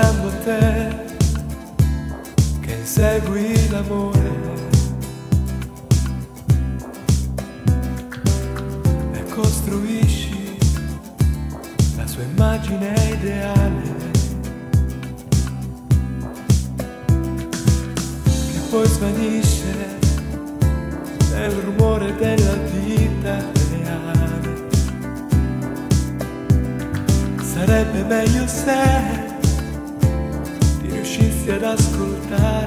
parlando a te che insegui l'amore. E costruisci la sua immagine ideale. Che poi svanisce nel rumore della vita. Sarebbe meglio se riuscissi ad ascoltare.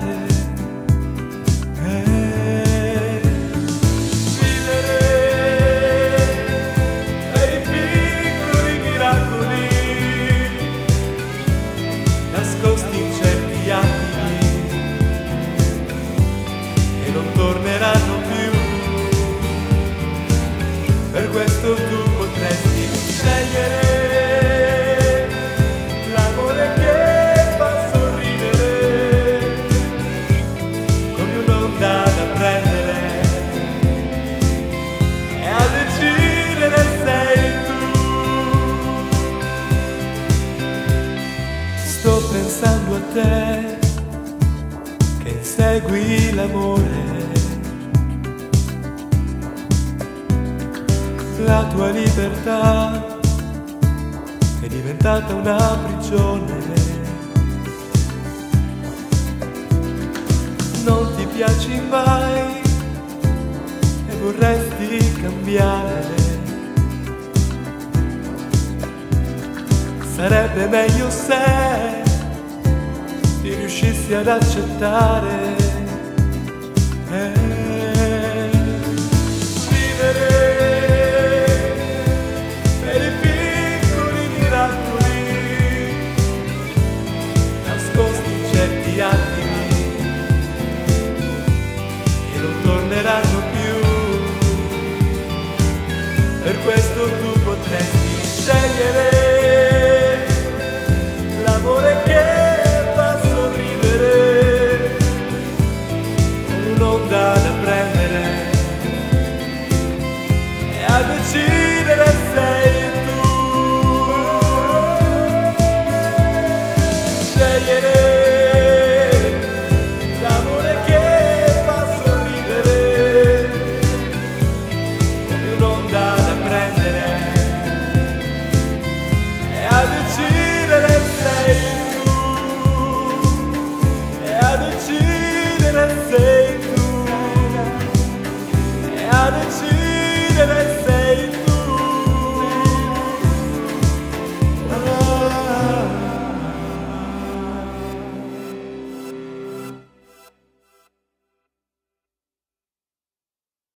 Pensando a te che insegui l'amore. La tua libertà è diventata una prigione. Non ti piaci mai e vorresti cambiare. Sarebbe meglio se ti riuscissi ad accettare. Eh. eternity that I say